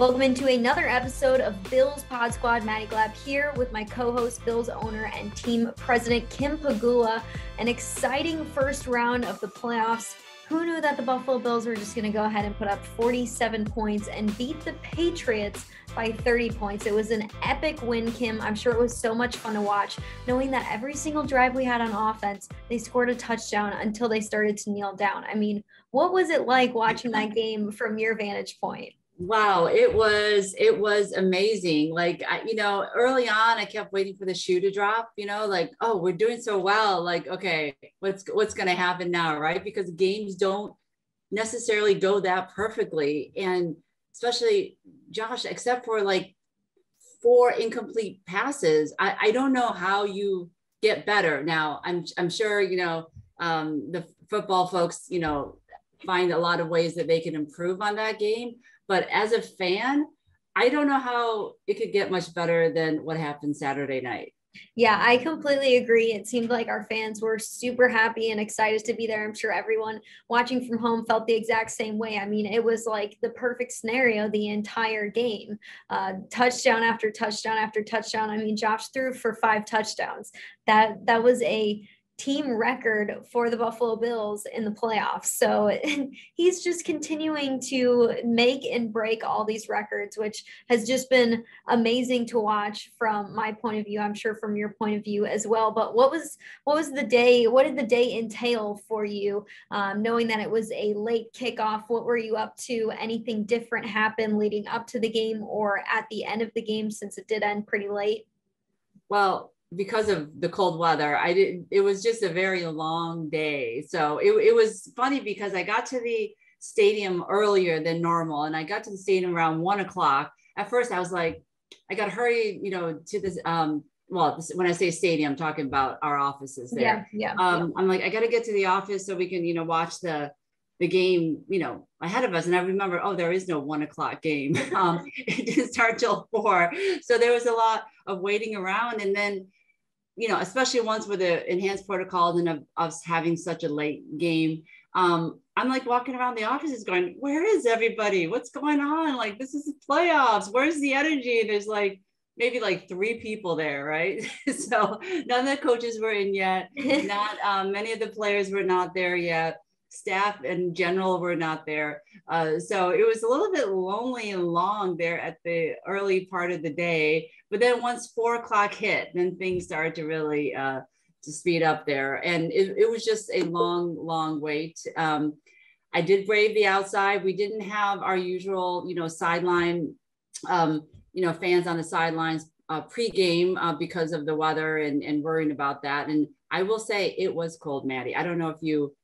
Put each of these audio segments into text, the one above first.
Welcome into another episode of Bills Pod Squad. Maddy Glab here with my co-host, Bills owner and team president Kim Pegula. An exciting first round of the playoffs. Who knew that the Buffalo Bills were just going to go ahead and put up 47 points and beat the Patriots by 30 points? It was an epic win, Kim. I'm sure it was so much fun to watch, knowing that every single drive we had on offense, they scored a touchdown until they started to kneel down. I mean, what was it like watching that game from your vantage point? Wow, it was it was amazing. Like I, you know, early on, I kept waiting for the shoe to drop. You know, like oh, we're doing so well. Like okay, what's what's going to happen now, right? Because games don't necessarily go that perfectly, and especially Josh, except for like four incomplete passes, I, I don't know how you get better. Now, I'm I'm sure you know um, the football folks, you know, find a lot of ways that they can improve on that game but as a fan, I don't know how it could get much better than what happened Saturday night. Yeah, I completely agree. It seemed like our fans were super happy and excited to be there. I'm sure everyone watching from home felt the exact same way. I mean, it was like the perfect scenario the entire game. Uh, touchdown after touchdown after touchdown. I mean, Josh threw for five touchdowns. That that was a team record for the Buffalo Bills in the playoffs. So he's just continuing to make and break all these records, which has just been amazing to watch from my point of view. I'm sure from your point of view as well. But what was what was the day? What did the day entail for you? Um, knowing that it was a late kickoff, what were you up to? Anything different happen leading up to the game or at the end of the game since it did end pretty late? Well, because of the cold weather, I did it was just a very long day. So it, it was funny because I got to the stadium earlier than normal and I got to the stadium around one o'clock. At first I was like, I got to hurry, you know, to this, um, well, this, when I say stadium, I'm talking about our offices there. Yeah, yeah, um, yeah. I'm like, I got to get to the office so we can, you know, watch the, the game, you know, ahead of us. And I remember, oh, there is no one o'clock game. Um, it didn't start till four. So there was a lot of waiting around. And then you know, especially ones with the enhanced protocols and of us having such a late game. Um, I'm like walking around the offices going, where is everybody? What's going on? Like, this is the playoffs. Where's the energy? There's like maybe like three people there, right? so none of the coaches were in yet. Not um, many of the players were not there yet staff in general were not there. Uh, so it was a little bit lonely and long there at the early part of the day. But then once four o'clock hit, then things started to really uh, to speed up there. And it, it, was just a long, long wait. Um, I did brave the outside. We didn't have our usual, you know, sideline, um, you know, fans on the sidelines uh, pregame uh, because of the weather and, and worrying about that. And I will say it was cold, Maddy. I don't know if you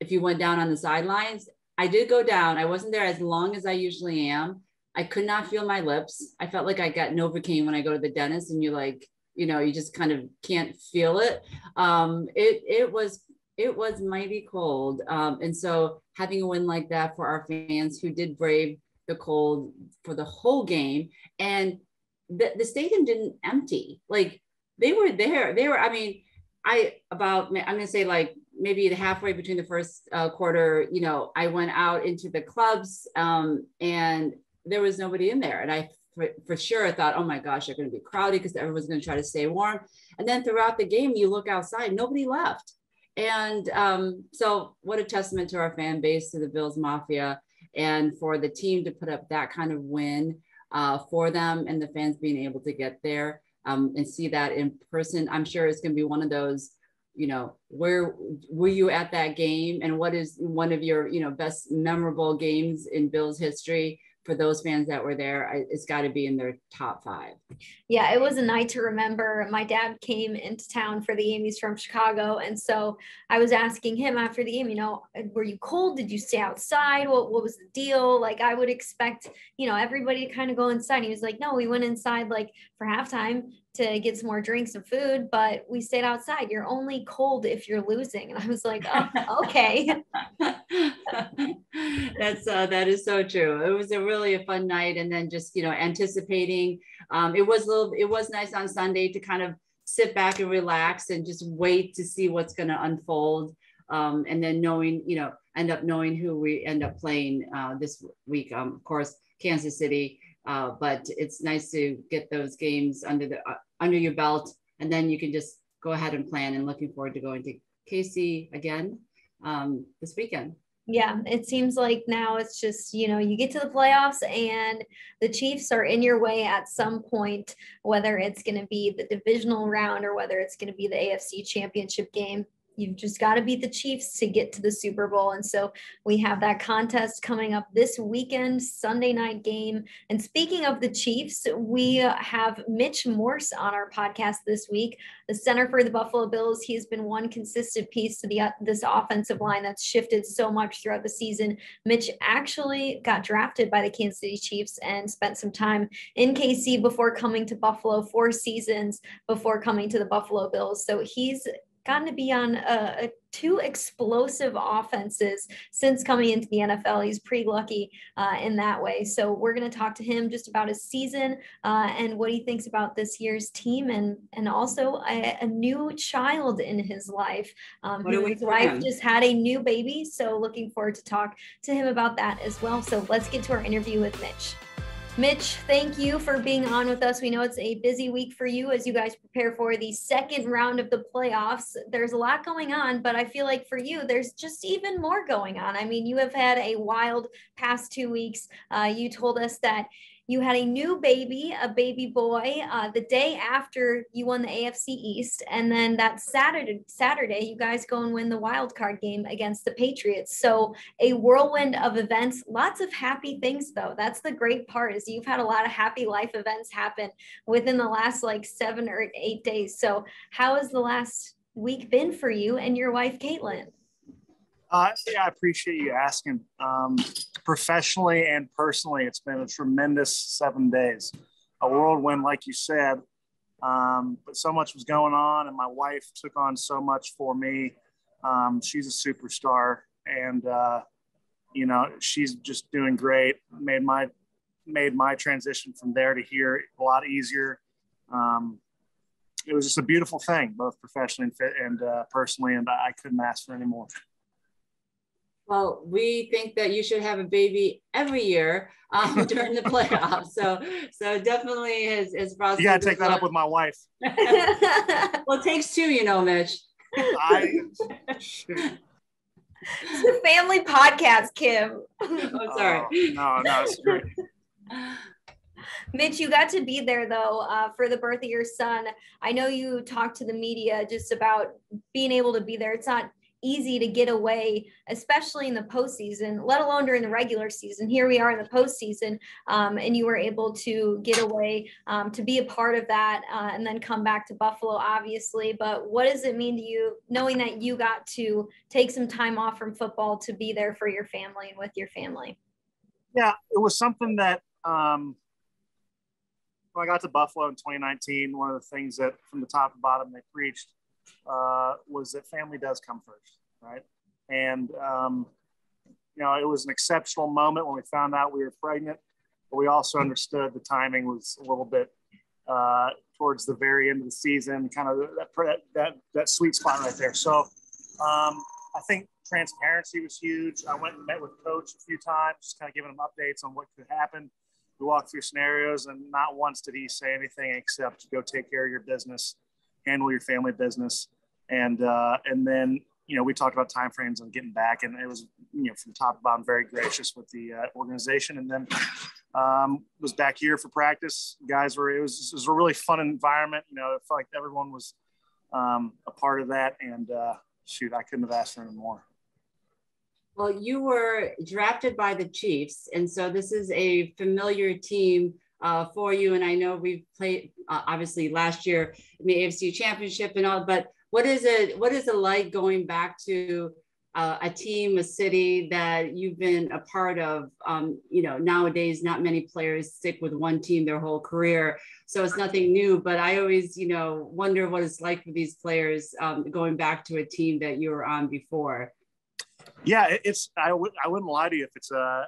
if you went down on the sidelines. I did go down. I wasn't there as long as I usually am. I could not feel my lips. I felt like I got Novocaine when I go to the dentist and you like, you know, you just kind of can't feel it. Um, it, it was, it was mighty cold. Um, and so having a win like that for our fans who did brave the cold for the whole game and the, the stadium didn't empty. Like they were there. They were, I mean, I about, I'm going to say like maybe the halfway between the first uh, quarter, you know, I went out into the clubs um, and there was nobody in there. And I, for, for sure, thought, oh my gosh, they're going to be crowded because everyone's going to try to stay warm. And then throughout the game, you look outside, nobody left. And um, so, what a testament to our fan base, to the Bills Mafia, and for the team to put up that kind of win uh, for them and the fans being able to get there um, and see that in person. I'm sure it's going to be one of those you know where were you at that game and what is one of your you know best memorable games in Bills history for those fans that were there, it's got to be in their top five. Yeah, it was a night to remember. My dad came into town for the game. He's from Chicago. And so I was asking him after the game, you know, were you cold? Did you stay outside? What, what was the deal? Like, I would expect, you know, everybody to kind of go inside. He was like, no, we went inside like for halftime to get some more drinks and food, but we stayed outside. You're only cold if you're losing. And I was like, oh, okay. That's uh, that is so true. It was a really a fun night, and then just you know anticipating. Um, it was a little. It was nice on Sunday to kind of sit back and relax and just wait to see what's going to unfold. Um, and then knowing, you know, end up knowing who we end up playing uh, this week. Um, of course, Kansas City Uh, but it's nice to get those games under the uh, under your belt, and then you can just go ahead and plan. And looking forward to going to KC again um, this weekend. Yeah, it seems like now it's just, you know, you get to the playoffs and the Chiefs are in your way at some point, whether it's going to be the divisional round or whether it's going to be the AFC championship game you've just got to beat the Chiefs to get to the Super Bowl. And so we have that contest coming up this weekend, Sunday night game. And speaking of the Chiefs, we have Mitch Morse on our podcast this week, the center for the Buffalo Bills. He's been one consistent piece to the uh, this offensive line that's shifted so much throughout the season. Mitch actually got drafted by the Kansas City Chiefs and spent some time in KC before coming to Buffalo, four seasons before coming to the Buffalo Bills. So he's gotten to be on uh, two explosive offenses since coming into the NFL. He's pretty lucky uh, in that way. So we're going to talk to him just about his season uh, and what he thinks about this year's team, and and also a, a new child in his life. Um, his wife just had a new baby, so looking forward to talk to him about that as well. So let's get to our interview with Mitch. Mitch, thank you for being on with us. We know it's a busy week for you as you guys prepare for the second round of the playoffs. There's a lot going on, but I feel like for you, there's just even more going on. I mean, you have had a wild past two weeks. Uh, you told us that you had a new baby, a baby boy, uh, the day after you won the AFC East, and then that Saturday, Saturday, you guys go and win the wild card game against the Patriots. So a whirlwind of events, lots of happy things though. That's the great part is you've had a lot of happy life events happen within the last like seven or eight days. So how has the last week been for you and your wife, Caitlin? Uh, yeah, I appreciate you asking. Um, professionally and personally, it's been a tremendous seven days. A whirlwind, like you said, um, but so much was going on, and my wife took on so much for me. Um, she's a superstar, and uh, you know she's just doing great. Made my made my transition from there to here a lot easier. Um, it was just a beautiful thing, both professionally and, and uh, personally, and I couldn't ask for any more. Well, we think that you should have a baby every year um, during the playoffs. So, so definitely his his process. You gotta take that up with my wife. well, it takes two, you know, Mitch. I, it's a family podcast, Kim. oh, sorry. Oh, no, no, it's great. Mitch, you got to be there though uh, for the birth of your son. I know you talked to the media just about being able to be there. It's not easy to get away, especially in the postseason, let alone during the regular season. Here we are in the postseason, um, and you were able to get away um, to be a part of that uh, and then come back to Buffalo, obviously. But what does it mean to you knowing that you got to take some time off from football to be there for your family and with your family? Yeah, it was something that um, when I got to Buffalo in 2019, one of the things that from the top to bottom they preached uh, was that family does come first, right? And um, you know, it was an exceptional moment when we found out we were pregnant, but we also understood the timing was a little bit uh, towards the very end of the season, kind of that that that sweet spot right there. So um, I think transparency was huge. I went and met with coach a few times, just kind of giving him updates on what could happen. We walked through scenarios, and not once did he say anything except go take care of your business handle your family business, and uh, and then you know we talked about timeframes and getting back, and it was you know from top to bottom very gracious with the uh, organization, and then um, was back here for practice. Guys were it was it was a really fun environment. You know, it felt like everyone was um, a part of that, and uh, shoot, I couldn't have asked for any more. Well, you were drafted by the Chiefs, and so this is a familiar team uh, for you. And I know we've played uh, obviously last year in the AFC Championship and all, but what is it? What is it like going back to uh, a team, a city that you've been a part of? Um, you know, nowadays not many players stick with one team their whole career, so it's nothing new. But I always, you know, wonder what it's like for these players um, going back to a team that you were on before. Yeah, it's I w- I wouldn't lie to you if it's a uh,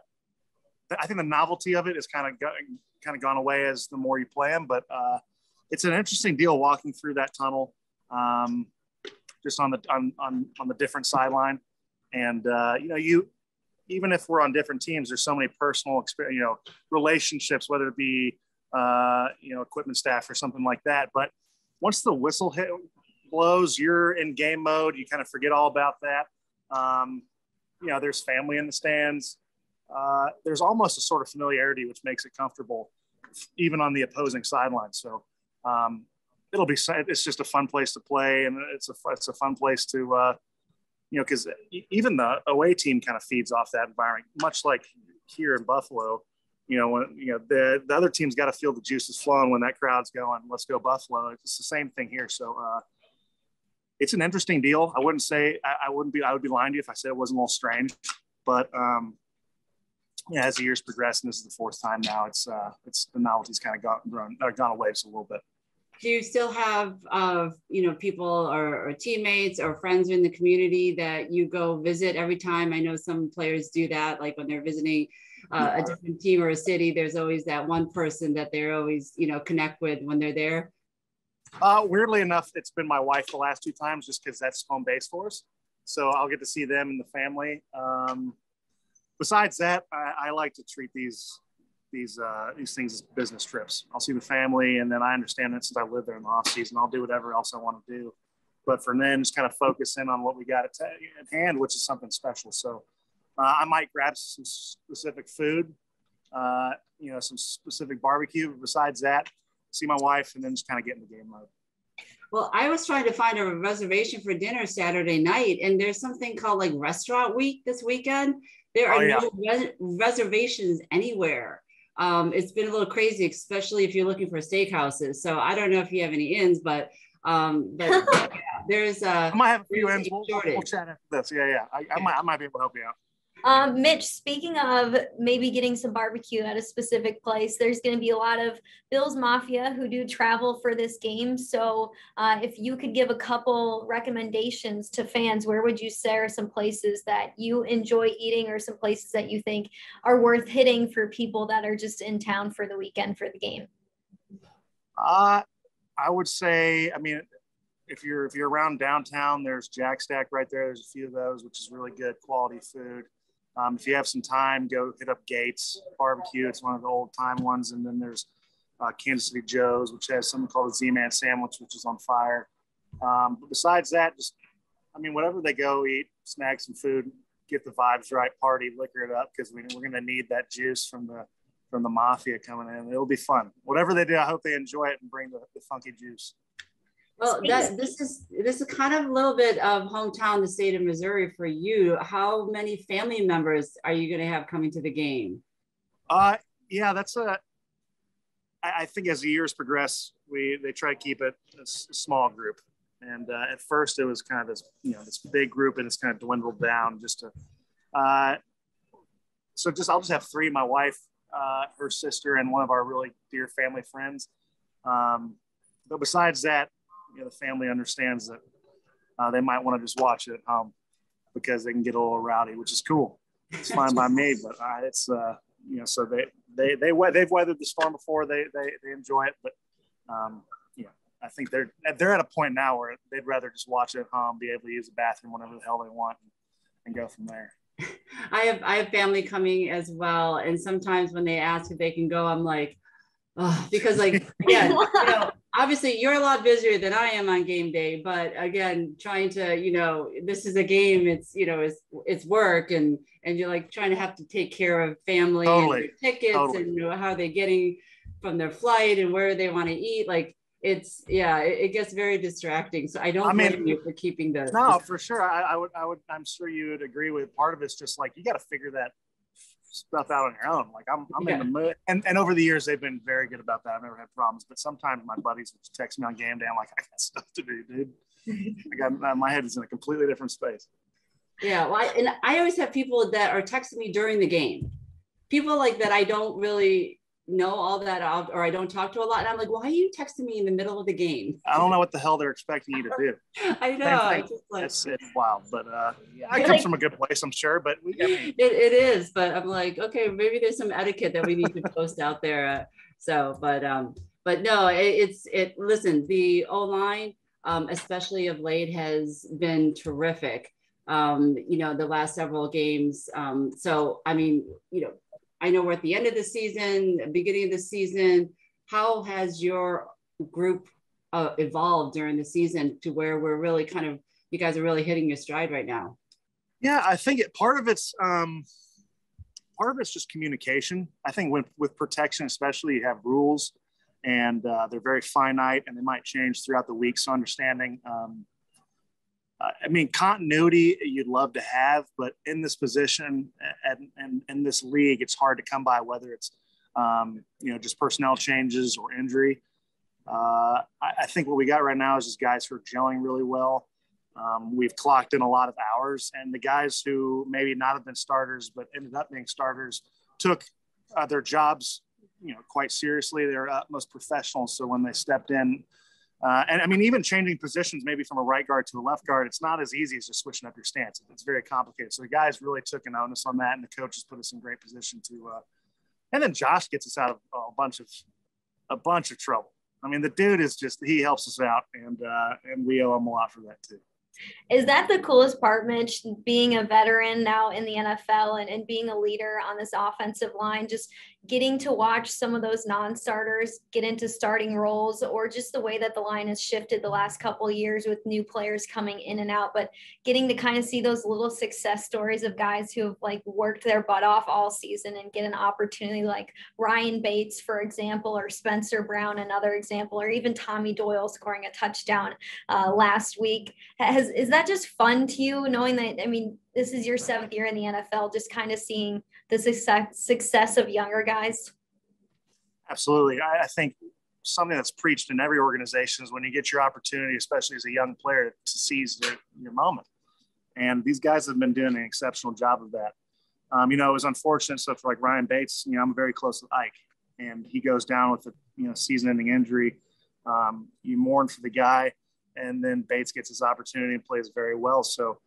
I think the novelty of it is kind of kind of gone away as the more you play them. But uh, it's an interesting deal walking through that tunnel, um, just on the on, on on the different sideline, and uh, you know you even if we're on different teams, there's so many personal, experience, you know, relationships, whether it be, uh, you know, equipment staff or something like that. But once the whistle hit, blows, you're in game mode. You kind of forget all about that. Um, you know, there's family in the stands. Uh, there's almost a sort of familiarity, which makes it comfortable, even on the opposing sideline. So um, it'll be, it's just a fun place to play, and it's a it's a fun place to, uh, you know, because even the away team kind of feeds off that environment, much like here in Buffalo. You know, when you know the the other team's got to feel the juices flowing when that crowd's going. Let's go Buffalo! It's the same thing here. So uh, it's an interesting deal. I wouldn't say I, I, wouldn't be I would be lying to you if I said it wasn't a little strange, but um, yeah, as the years progress, and this is the fourth time now, it's uh, it's the novelty's kind of gone grown, uh, gone away just a little bit. Do you still have uh, you know people or, or teammates or friends in the community that you go visit every time? I know some players do that, like when they're visiting uh, a different team or a city. There's always that one person that they're always you know connect with when they're there. Uh, weirdly enough, it's been my wife the last two times just because that's home base for us. So I'll get to see them and the family. Um, besides that, I, I, like to treat these these uh, these things as business trips. I'll see the family, and then I understand that since I live there in the off season, I'll do whatever else I want to do. But for then, just kind of focus in on what we got at, at hand, which is something special. So uh, I might grab some specific food, uh, you know, some specific barbecue. Besides that, see my wife, and then just kind of get in the game mode. Well, I was trying to find a reservation for dinner Saturday night, and there's something called like Restaurant Week this weekend. There are oh, yeah. no res- reservations anywhere. Um, it's been a little crazy, especially if you're looking for steakhouses. So I don't know if you have any ins, but um, but yeah, there's uh, I might have a few ins. We'll, we'll, chat after this. Yeah, yeah. I, I, might I might be able to help you out. Um, Mitch, speaking of maybe getting some barbecue at a specific place, there's going to be a lot of Bills Mafia who do travel for this game. So, uh, if you could give a couple recommendations to fans, where would you say are some places that you enjoy eating or some places that you think are worth hitting for people that are just in town for the weekend for the game? Uh, I would say, I mean, if you're if you're around downtown, there's Jack Stack right there. There's a few of those, which is really good quality food. Um, if you have some time, go hit up Gates Barbecue. It's one of the old time ones. And then there's uh, Kansas City Joe's, which has something called a Z-Man sandwich, which is on fire. Um, but besides that, just, I mean, whatever they go eat, snag some food, get the vibes right, party, liquor it up, because we, we're going to need that juice from the, from the mafia coming in. It'll be fun. Whatever they do, I hope they enjoy it and bring the, the funky juice. Well, that, this is this is kind of a little bit of hometown, the state of Missouri for you. How many family members are you going to have coming to the game? Uh, yeah, that's a. I think as the years progress, we they try to keep it a small group, and uh, at first it was kind of this you know this big group, and it's kind of dwindled down just to. Uh, so just I'll just have three: my wife, uh, her sister, and one of our really dear family friends. Um, but besides that, you know, the family understands that uh, they might want to just watch it at home because they can get a little rowdy, which is cool. It's fine by me, but uh, it's uh, you know, so they they they they've weathered the storm before. They they they enjoy it, but um, know, I think they're they're at a point now where they'd rather just watch it at home, be able to use the bathroom whenever the hell they want, and, and go from there. I have I have family coming as well, and sometimes when they ask if they can go, I'm like, oh, because like yeah, you know, obviously you're a lot busier than I am on game day, but again, trying to, you know, this is a game, it's, you know, it's, it's work and, and you're like trying to have to take care of family totally. and tickets totally. and you know, how they're getting from their flight and where they want to eat. Like it's, yeah, it, it, gets very distracting. So I don't I mean, you for keeping the. No, for sure. I, I would, I would, I'm sure you would agree with part of it's just like, you got to figure that stuff out on your own. Like I'm, I'm yeah. in the mood. And, and over the years, they've been very good about that. I've never had problems. But sometimes my buddies would text me on game day. I'm like, I got stuff to do, dude. I got my head is in a completely different space. Yeah, well, I, and I always have people that are texting me during the game. People like that I don't really know all that out or I don't talk to a lot. And I'm like, why are you texting me in the middle of the game? I don't know what the hell they're expecting you to do. I know. like, it's, it's wild, but uh, yeah, it comes like, from a good place, I'm sure. But we, I mean, it, it is. But I'm like, okay, maybe there's some etiquette that we need to post out there. Uh, so, but um, but no, it, it's it. Listen, the O line, um, especially of late, has been terrific. um, you know, the last several games. Um, so, I mean, you know, I know we're at the end of the season, beginning of the season. How has your group uh, evolved during the season to where we're really kind of, you guys are really hitting your stride right now? Yeah, I think it, part of it's um, part of it's just communication. I think with with protection, especially, you have rules, and uh, they're very finite, and they might change throughout the week. So understanding, um, I mean, continuity you'd love to have, but in this position and, in this league, it's hard to come by. Whether it's um, you know just personnel changes or injury. Uh, I, I think what we got right now is just guys who are gelling really well. Um, we've clocked in a lot of hours, and the guys who maybe not have been starters but ended up being starters took uh, their jobs, you know, quite seriously. They're utmost professionals. So when they stepped in, uh, and I mean, even changing positions, maybe from a right guard to a left guard, it's not as easy as just switching up your stance. It's very complicated. So the guys really took an onus on that, and the coaches put us in great position to. Uh, and then Josh gets us out of a bunch of a bunch of trouble. I mean, the dude is just he helps us out, and uh, and we owe him a lot for that too. Is that the coolest part, Mitch? Being a veteran now in the NFL and, and being a leader on this offensive line, just getting to watch some of those non-starters get into starting roles or just the way that the line has shifted the last couple years with new players coming in and out but getting to kind of see those little success stories of guys who have like worked their butt off all season and get an opportunity like Ryan Bates for example or Spencer Brown another example or even Tommy Doyle scoring a touchdown uh, last week. Has is that just fun to you knowing that I mean this is your seventh year in the NFL just kind of seeing the success success of younger guys? Absolutely. I, I think something that's preached in every organization is when you get your opportunity, especially as a young player, to seize your, your moment. And these guys have been doing an exceptional job of that. Um, you know, it was unfortunate stuff like Ryan Bates. You know, I'm very close with Ike, and he goes down with a you know season-ending injury. Um, you mourn for the guy, and then Bates gets his opportunity and plays very well. So,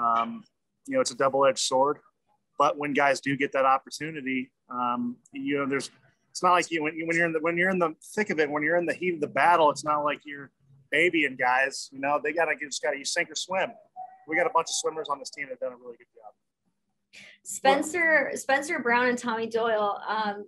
um, you know, it's a double-edged sword. But when guys do get that opportunity, um, you know, there's it's not like you when, you when you're in the when you're in the thick of it, when you're in the heat of the battle, it's not like you're babying guys. You know, they gotta just gotta you sink or swim. We got a bunch of swimmers on this team that done a really good job. Spencer Spencer Brown and Tommy Doyle. Um,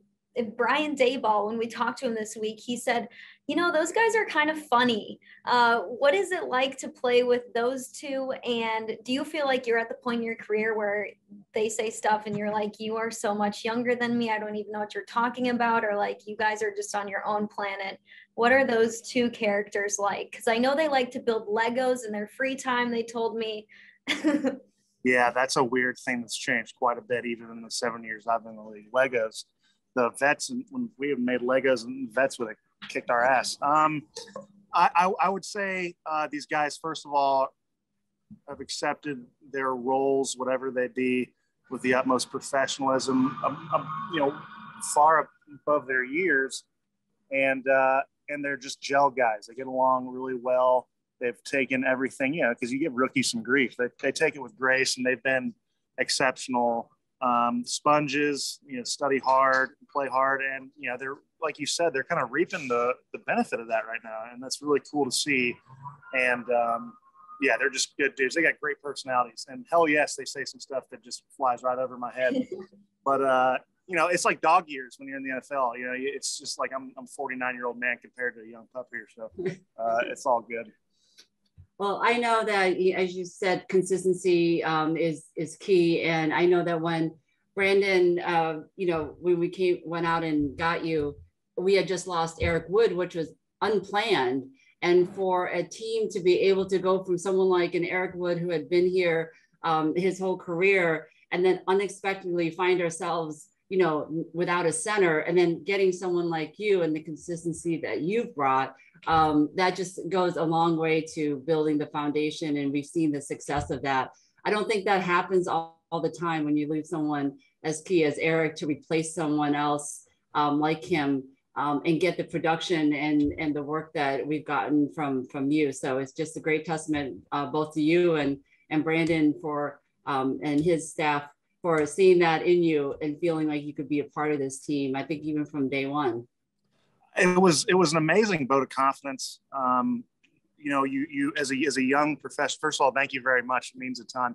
Brian Daboll, when we talked to him this week, he said, you know, those guys are kind of funny. Uh, what is it like to play with those two? And do you feel like you're at the point in your career where they say stuff and you're like, you are so much younger than me. I don't even know what you're talking about. Or like, you guys are just on your own planet. What are those two characters like? Because I know they like to build Legos in their free time, they told me. yeah, that's a weird thing that's changed quite a bit, even in the seven years I've been in the league. Legos the vets and when we have made Legos and vets would have kicked our ass. Um, I, I, I, would say uh, these guys, first of all, have accepted their roles, whatever they be, with the utmost professionalism, um, um, you know, far above their years. And, uh, and they're just gel guys. They get along really well. They've taken everything, you know, because you give rookies some grief. They, they take it with grace and they've been exceptional um, sponges, you know, study hard, play hard, and you know they're like you said, they're kind of reaping the the benefit of that right now, and that's really cool to see. And um, yeah, they're just good dudes. They got great personalities, and hell yes, they say some stuff that just flies right over my head. but uh, you know, it's like dog years when you're in the NFL. You know, it's just like I'm I'm 49 year old man compared to a young pup here, so uh, it's all good. Well, I know that, as you said, consistency um, is is key, and I know that when Brandon, uh, you know, when we came went out and got you, we had just lost Eric Wood, which was unplanned, and for a team to be able to go from someone like an Eric Wood who had been here um, his whole career, and then unexpectedly find ourselves you know, without a center, and then getting someone like you and the consistency that you've brought, um, that just goes a long way to building the foundation. And we've seen the success of that. I don't think that happens all, all the time when you leave someone as key as Eric to replace someone else um, like him. Um, and get the production and and the work that we've gotten from from you. So it's just a great testament uh, both to you and and Brandon for um, and his staff for seeing that in you and feeling like you could be a part of this team. I think even from day one. It was it was an amazing vote of confidence. Um, you know, you you as a as a young professional. First of all, thank you very much. It means a ton.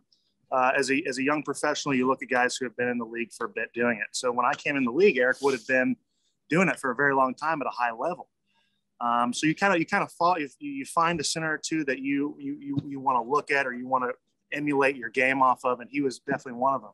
uh, as a as a young professional, you look at guys who have been in the league for a bit doing it. So when I came in the league, Eric would have been doing it for a very long time at a high level. Um, so you kind of you kind of fall you, you find a center or two that you you you, you want to look at or you want to emulate your game off of, and he was definitely one of them.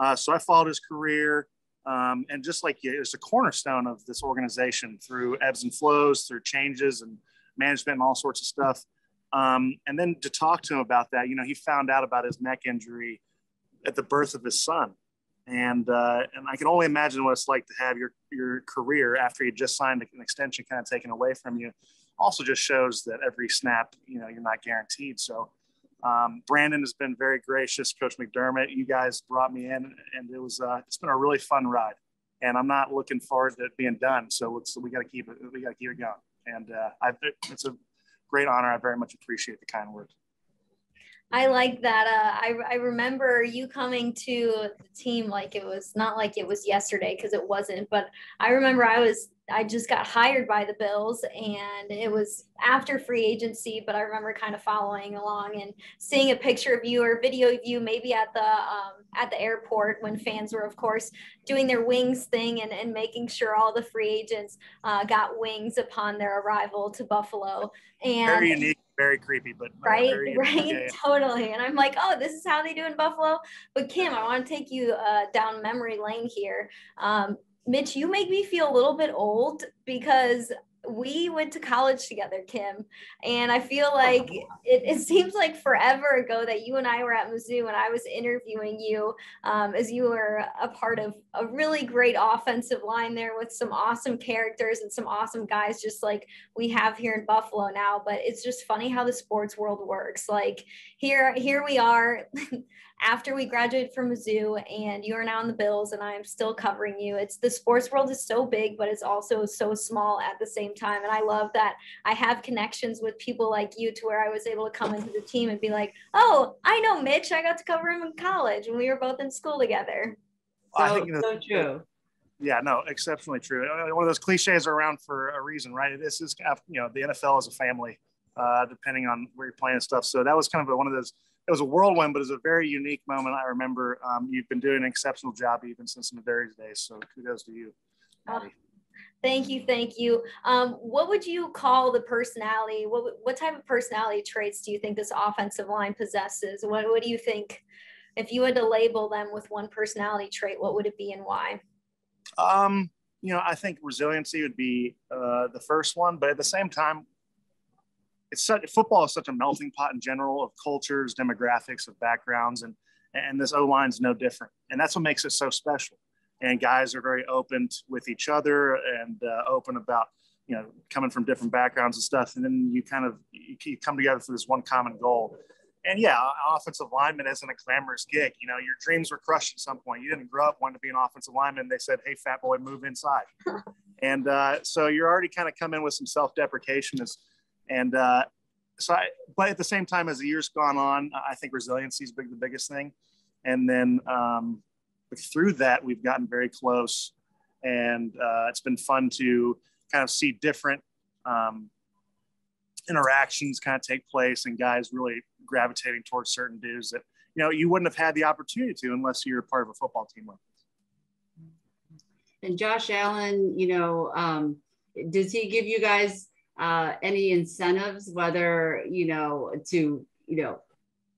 Uh, so I followed his career, um, and just like you, a cornerstone of this organization through ebbs and flows, through changes and management and all sorts of stuff. Um, and then to talk to him about that, you know, he found out about his neck injury at the birth of his son. And, uh, and I can only imagine what it's like to have your, your career after you just signed an extension kind of taken away from you. Also just shows that every snap, you know, you're not guaranteed. So um, Brandon has been very gracious. Coach McDermott, you guys brought me in and it was, uh, it's been a really fun ride and I'm not looking forward to it being done. So let's, we got to keep it, we got to keep it going. And uh, I, it's a great honor. I very much appreciate the kind words. I like that. Uh, I, I remember you coming to the team like it was not like it was yesterday because it wasn't, but I remember I was I just got hired by the Bills and it was after free agency, but I remember kind of following along and seeing a picture of you or video of you maybe at the um, at the airport when fans were of course doing their wings thing and, and making sure all the free agents uh, got wings upon their arrival to Buffalo. And very unique, very creepy, but right, right, yeah, yeah. totally. And I'm like, oh, this is how they do in Buffalo. But Kim, I want to take you uh, down memory lane here. Um, Mitch, you make me feel a little bit old because we went to college together, Kim. And I feel like it, it, seems like forever ago that you and I were at Mizzou and I was interviewing you um, as you were a part of a really great offensive line there with some awesome characters and some awesome guys, just like we have here in Buffalo now. But it's just funny how the sports world works. Like here, here we are. after we graduated from Mizzou and you are now in the Bills and I am still covering you. It's the sports world is so big, but it's also so small at the same time. And I love that I have connections with people like you to where I was able to come into the team and be like, oh, I know Mitch. I got to cover him in college and we were both in school together. So, I think so true. Yeah, no, exceptionally true. Uh, one of those cliches are around for a reason, right? This is, you know, the NFL is a family, uh, depending on where you're playing and stuff. So that was kind of one of those it was a whirlwind, but it was a very unique moment. I remember um, you've been doing an exceptional job even since the very days. So kudos to you. Oh, thank you, thank you. Um, what would you call the personality? What what type of personality traits do you think this offensive line possesses? What what do you think? If you had to label them with one personality trait, what would it be and why? Um, you know, I think resiliency would be uh, the first one, but at the same time, it's such, football is such a melting pot in general of cultures, demographics, of backgrounds, and and this O line's no different. And that's what makes it so special. And guys are very open with each other and uh, open about you know coming from different backgrounds and stuff. And then you kind of you come together for this one common goal. And yeah, offensive lineman isn't a glamorous gig. You know, your dreams were crushed at some point. You didn't grow up wanting to be an offensive lineman. They said, "Hey, fat boy, move inside." and uh, so you're already kind of come in with some self-deprecation as and uh, so, I, but at the same time, as the years gone on, I think resiliency is big, the biggest thing. And then um, through that, we've gotten very close, and uh, it's been fun to kind of see different um, interactions kind of take place, and guys really gravitating towards certain dudes that you know you wouldn't have had the opportunity to unless you're part of a football team like this. And Josh Allen, you know, um, does he give you guys uh, any incentives, whether, you know, to, you know,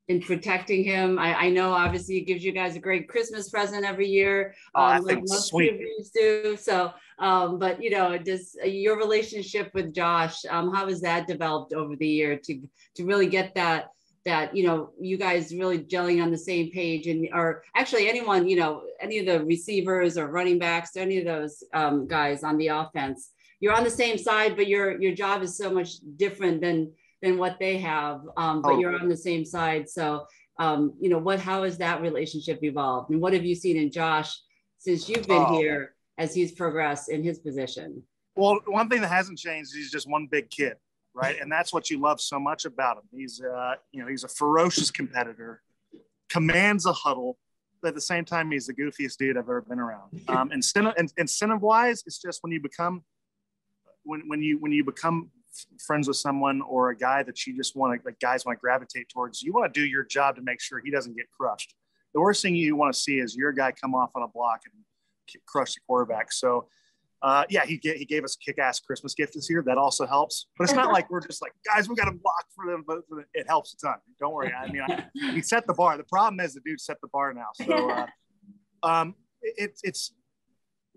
in protecting him. I, I, know obviously it gives you guys a great Christmas present every year. Oh, um, like most sweet. do. So, um, but you know, does uh, your relationship with Josh, um, how has that developed over the year to to really get that that you know you guys really gelling on the same page and or actually anyone you know any of the receivers or running backs any of those um, guys on the offense you're on the same side, but your your job is so much different than than what they have. Um, but oh. you're on the same side. So um, you know what? How has that relationship evolved, and what have you seen in Josh since you've been oh. here as he's progressed in his position? Well, one thing that hasn't changed, is he's just one big kid, right? and that's what you love so much about him. He's, uh, you know, he's a ferocious competitor, commands a huddle, but at the same time, he's the goofiest dude I've ever been around. Um, incentive, incentive wise, it's just when you become when, when you when you become friends with someone or a guy that you just want to like guys want to gravitate towards, you want to do your job to make sure he doesn't get crushed. The worst thing you want to see is your guy come off on a block and crush the quarterback. So uh, yeah, he, he gave us a kick-ass Christmas gift this year. That also helps. But it's not like we're just like, guys, we got to block for them. But it helps a ton. Don't worry. I mean, I, he set the bar. The problem is the dude set the bar now. So uh, um, it, it's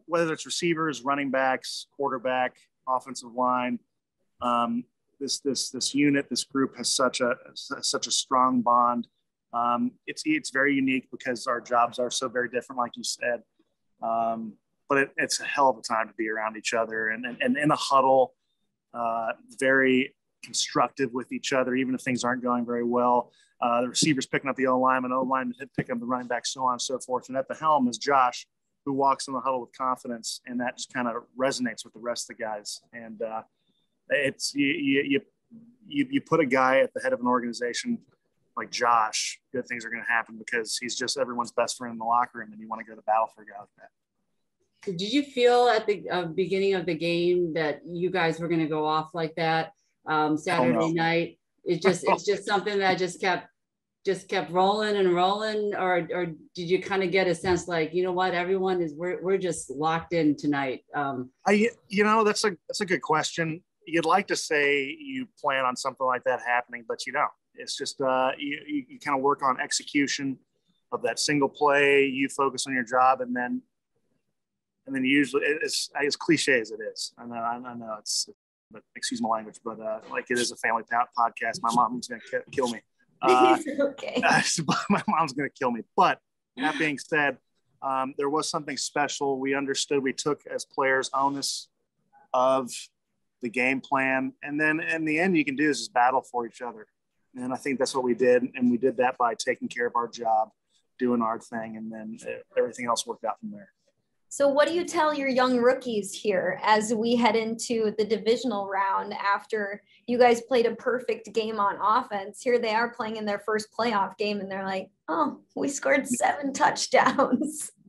whether it's receivers, running backs, quarterback, offensive line. Um, this this this unit, this group has such a such a strong bond. Um, it's it's very unique because our jobs are so very different, like you said. Um, but it, it's a hell of a time to be around each other and, and, and in a huddle, uh, very constructive with each other, even if things aren't going very well. Uh, the receivers picking up the O lineman, O lineman picking up the running back, so on and so forth. And at the helm is Josh, who walks in the huddle with confidence, and that just kind of resonates with the rest of the guys. And uh, it's you, you you you put a guy at the head of an organization like Josh, good things are going to happen because he's just everyone's best friend in the locker room, and you want to go to battle for a guy like that. Did you feel at the uh, beginning of the game that you guys were going to go off like that um, Saturday oh, no. night? It just it's just something that just kept just kept rolling and rolling, or or did you kind of get a sense like you know what everyone is we're we're just locked in tonight? Um, I you know that's a that's a good question. You'd like to say you plan on something like that happening, but you don't. It's just uh, you, you, you kind of work on execution of that single play. You focus on your job, and then and then usually it's as cliche as it is. I know, I know it's, but excuse my language, but uh, like it is a family podcast. My mom's gonna kill me. Uh, okay. my mom's gonna kill me. But that being said, um, there was something special. We understood. We took as players onus of the game plan, and then in the end, you can do is just battle for each other. And I think that's what we did, and we did that by taking care of our job, doing our thing, and then everything else worked out from there. So, what do you tell your young rookies here as we head into the divisional round after you guys played a perfect game on offense? Here they are playing in their first playoff game, and they're like, oh, we scored seven touchdowns.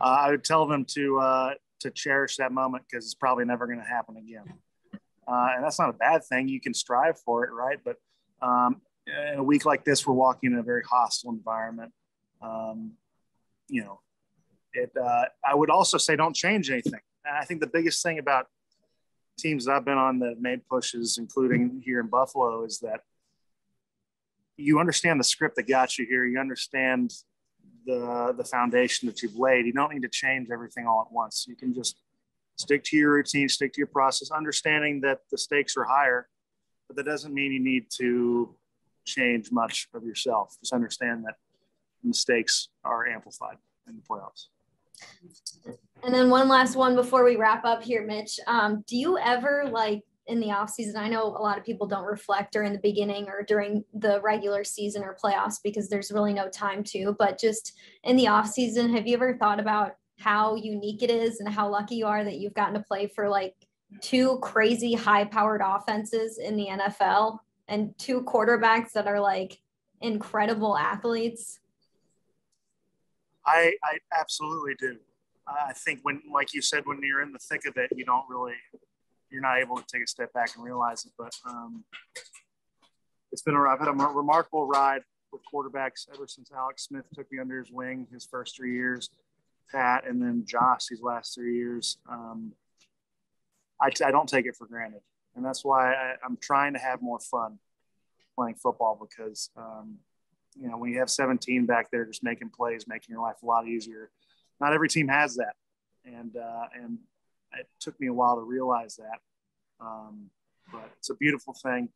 Uh, I would tell them to uh, to cherish that moment because it's probably never going to happen again. Uh, and that's not a bad thing. You can strive for it, right? But um, in a week like this, we're walking in a very hostile environment. Um, you know, it, uh, I would also say don't change anything. And I think the biggest thing about teams that I've been on that made pushes, including here in Buffalo, is that you understand the script that got you here. You understand the the foundation that you've laid. You don't need to change everything all at once. You can just stick to your routine, stick to your process, understanding that the stakes are higher, but that doesn't mean you need to change much of yourself. Just understand that mistakes are amplified in the playoffs. And then one last one before we wrap up here, Mitch. Um, do you ever like in the off season? I know a lot of people don't reflect during the beginning or during the regular season or playoffs because there's really no time to. But just in the off season, have you ever thought about how unique it is and how lucky you are that you've gotten to play for like two crazy high powered offenses in the NFL and two quarterbacks that are like incredible athletes? I, I absolutely do. I think when, like you said, when you're in the thick of it, you don't really, you're not able to take a step back and realize it. But um, it's been a, I've had a remarkable ride with quarterbacks ever since Alex Smith took me under his wing his first three years, Pat, and then Josh these last three years. Um, I, I don't take it for granted. And that's why I, am trying to have more fun playing football because um, you know, when you have 17 back there just making plays, making your life a lot easier. Not every team has that, and uh, and it took me a while to realize that. Um, but it's a beautiful thing.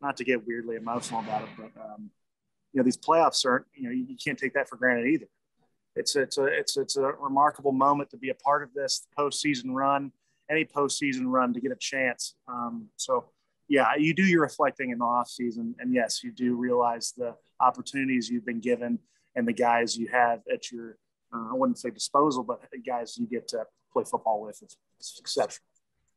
Not to get weirdly emotional about it, but um, you know, these playoffs are you know you, you can't take that for granted either. It's it's a it's it's a remarkable moment to be a part of this postseason run, any postseason run to get a chance. Um, so yeah, you do your reflecting in the off season, and yes, you do realize the opportunities you've been given and the guys you have at your uh, I wouldn't say disposal, but guys you get to play football with. It's, it's exceptional.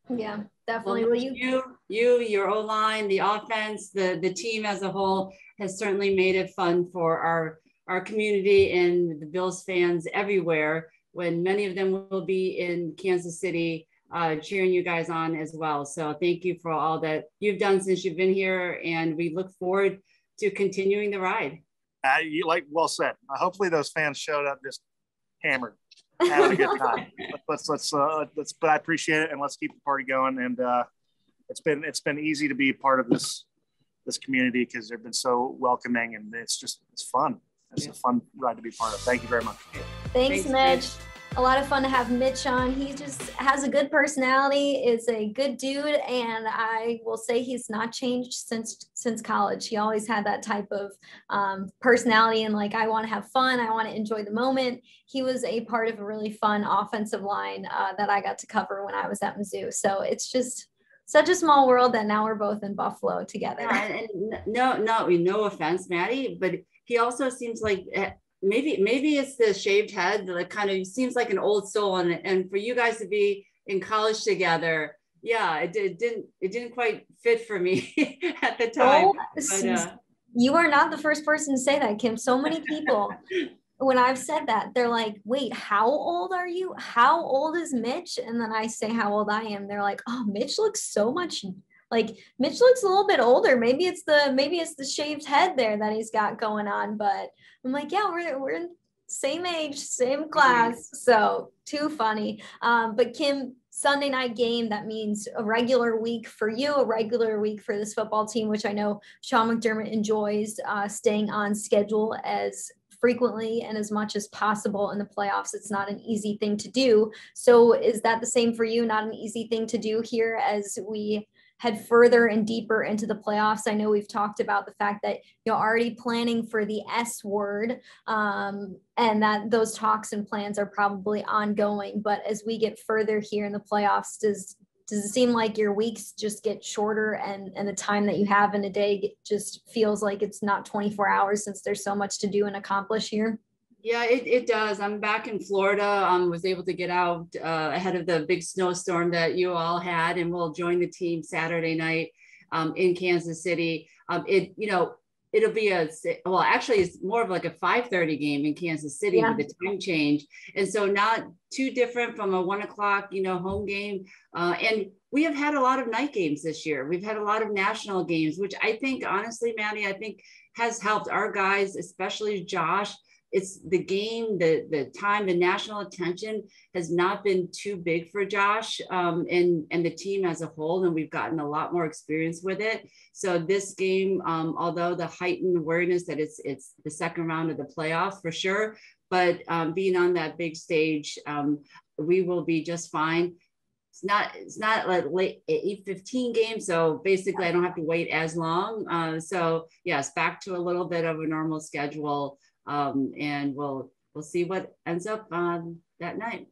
Yeah, definitely. Well, you, you, your O line, the offense, the the team as a whole has certainly made it fun for our our community and the Bills fans everywhere. When many of them will be in Kansas City uh, cheering you guys on as well. So thank you for all that you've done since you've been here, and we look forward to continuing the ride. Uh, you like well said. Uh, hopefully, those fans showed up just hammered, having a good time. let's let's uh, let's. But I appreciate it, and let's keep the party going. And uh, it's been it's been easy to be part of this this community because they've been so welcoming, and it's just it's fun. It's yeah. a fun ride to be part of. Thank you very much. Thanks, Thanks Mitch. Mitch a lot of fun to have Mitch on. He just has a good personality, is a good dude, and I will say he's not changed since since college. He always had that type of um, personality and like I want to have fun, I want to enjoy the moment. He was a part of a really fun offensive line uh, that I got to cover when I was at Mizzou. So it's just such a small world that now we're both in Buffalo together. Yeah, and no, no, no offense, Maddy, but he also seems like eh, maybe maybe it's the shaved head that kind of seems like an old soul. And and for you guys to be in college together yeah it, it didn't it didn't quite fit for me at the time. Oh, but, uh, you are not the first person to say that kim. So many people when i've said that they're like wait how old are you? How old is mitch? And then i say how old i am. They're like oh mitch looks so much like Mitch looks a little bit older. Maybe it's the maybe it's the shaved head there that he's got going on. But I'm like, yeah, we're we're same age, same class. So too funny. Um, but Kim, Sunday night game, that means a regular week for you, a regular week for this football team, which I know Sean McDermott enjoys uh, staying on schedule as frequently and as much as possible in the playoffs. It's not an easy thing to do. So is that the same for you? Not an easy thing to do here as we head further and deeper into the playoffs. I know we've talked about the fact that you're already planning for the S word, um, and that those talks and plans are probably ongoing. But as we get further here in the playoffs, does does it seem like your weeks just get shorter and and the time that you have in a day just feels like it's not 24 hours since there's so much to do and accomplish here? Yeah, it, it does. I'm back in Florida. Um, was able to get out uh, ahead of the big snowstorm that you all had, and we'll join the team Saturday night um, in Kansas City. Um, it you know it'll be a well actually it's more of like a 5:30 game in Kansas City yeah. with the time change, and so not too different from a one o'clock you know home game. Uh, and we have had a lot of night games this year. We've had a lot of national games, which I think honestly, Maddy, I think has helped our guys, especially Josh it's the game, the the time, the national attention has not been too big for Josh um, and and the team as a whole, and we've gotten a lot more experience with it. So this game, um, although the heightened awareness that it's it's the second round of the playoffs for sure, but um, being on that big stage, um, we will be just fine. It's not it's not like late 8:15 game, so basically I don't have to wait as long. Uh, so yes, back to a little bit of a normal schedule um, and we'll we'll see what ends up on that night.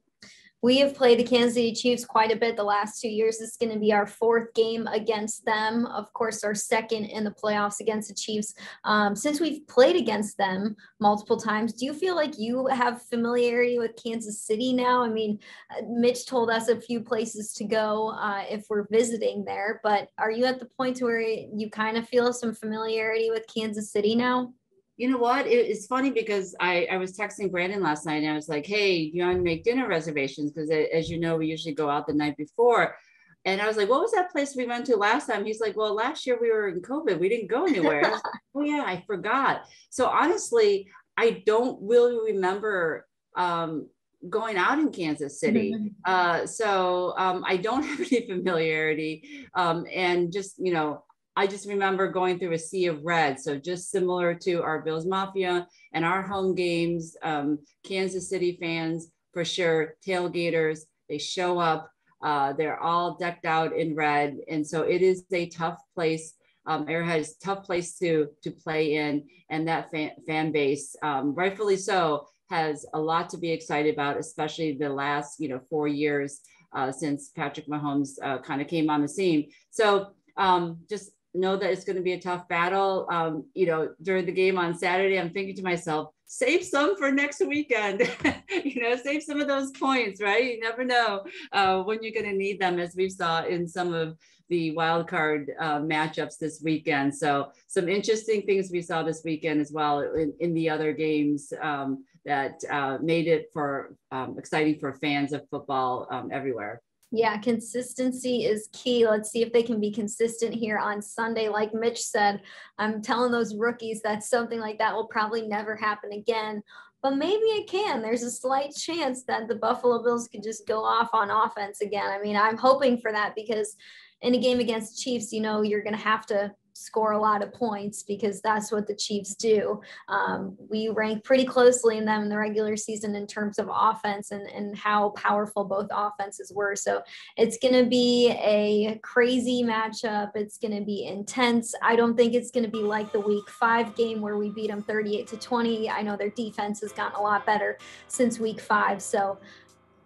We have played the Kansas City Chiefs quite a bit the last two years. This is going to be our fourth game against them. Of course, our second in the playoffs against the Chiefs. Um, since we've played against them multiple times, do you feel like you have familiarity with Kansas City now? I mean, uh, Mitch told us a few places to go uh, if we're visiting there, but are you at the point where you kind of feel some familiarity with Kansas City now? You know what? It, it's funny because I, I was texting Brandon last night and I was like, hey, do you want to make dinner reservations? Because as you know, we usually go out the night before. And I was like, what was that place we went to last time? He's like, well, last year we were in COVID. We didn't go anywhere. like, oh, yeah, I forgot. So honestly, I don't really remember um, going out in Kansas City. Mm-hmm. Uh, so um, I don't have any familiarity. Um, and just, you know, I just remember going through a sea of red. So just similar to our Bills Mafia and our home games, um, Kansas City fans for sure, tailgaters, they show up. Uh, they're all decked out in red. And so it is a tough place. Um, Arrowhead is a tough place to, to play in. And that fan, fan base, um, rightfully so, has a lot to be excited about, especially the last, you know, four years uh, since Patrick Mahomes uh, kind of came on the scene. So um, just know that it's going to be a tough battle. Um, you know, during the game on Saturday, I'm thinking to myself, save some for next weekend. you know, save some of those points, right? You never know uh, when you're going to need them, as we saw in some of the wild card uh, matchups this weekend. So some interesting things we saw this weekend as well in, in the other games um, that uh, made it for um, exciting for fans of football um, everywhere. Yeah, consistency is key. Let's see if they can be consistent here on Sunday. Like Mitch said, I'm telling those rookies that something like that will probably never happen again but maybe it can. There's a slight chance that the Buffalo Bills could just go off on offense again. I mean, I'm hoping for that because in a game against Chiefs, you know, you're going to have to score a lot of points because that's what the Chiefs do. Um, we rank pretty closely in them in the regular season in terms of offense and, and how powerful both offenses were. So it's going to be a crazy matchup. It's going to be intense. I don't think it's going to be like the week five game where we beat them 38 to 20. I know their defense has gotten a lot better since week five. So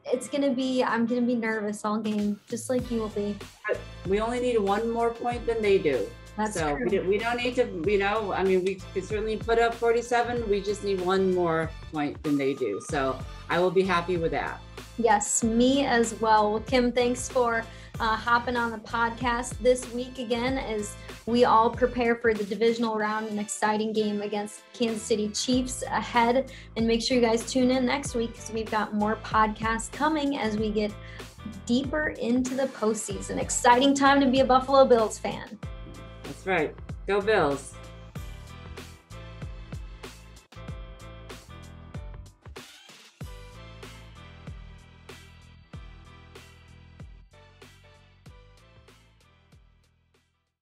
it's gonna be i'm gonna be nervous all game just like you will be we only need one more point than they do that's so true. We, we don't need to, you know, I mean, we could certainly put up 47. We just need one more point than they do. So I will be happy with that. Yes, me as well. Well, Kim, thanks for uh, hopping on the podcast this week again as we all prepare for the divisional round, an exciting game against Kansas City Chiefs ahead. And make sure you guys tune in next week because we've got more podcasts coming as we get deeper into the postseason. Exciting time to be a Buffalo Bills fan. That's right. Go Bills.